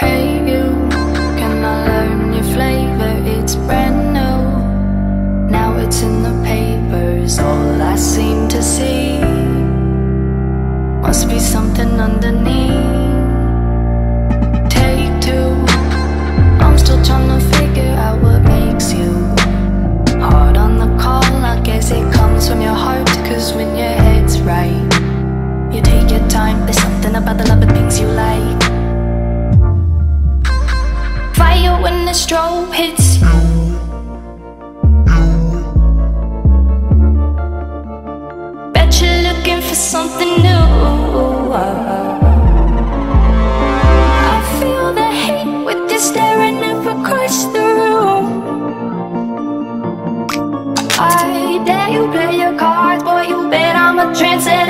Hey you, can I learn your flavor? It's brand new. Now it's in the papers, all I seem to see. Must be something underneath. Take two. I'm still trying to figure out what makes you hard on the call. I guess it comes from your heart, cause when your head's right, you take your time. There's something about the love of things you like. The strobe hits you. Bet you're looking for something new. I feel the hate with you staring up across the room. I dare you play your cards, boy. You bet I'm a trendsetter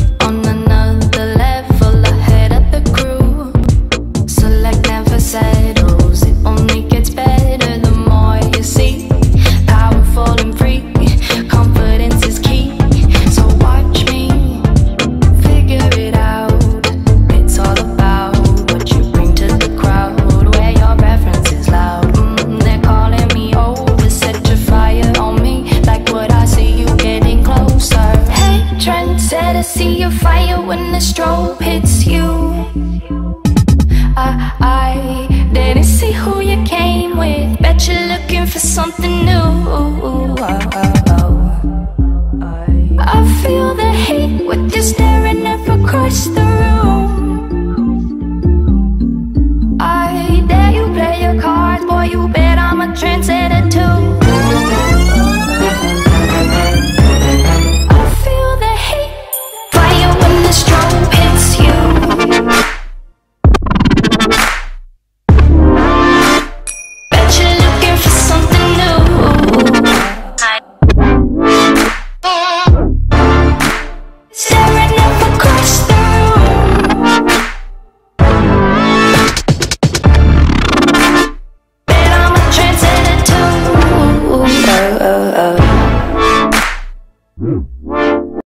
see your fire when the strobe hits you. I, I didn't see who you came with. Bet you're looking for something new. Oh, oh, oh. I feel the hate with you staring up across the room. I dare you play your card, boy, you bet I'm a trendsetter too.